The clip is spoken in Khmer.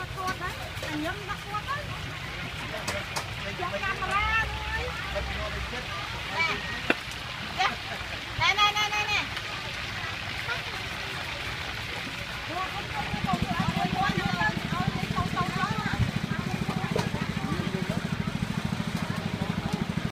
មកគាត់ហើយអញ្ញឹមដាក់គាត់ទៅចង់កាមេរ៉ាមួយណែណែណែណែណែ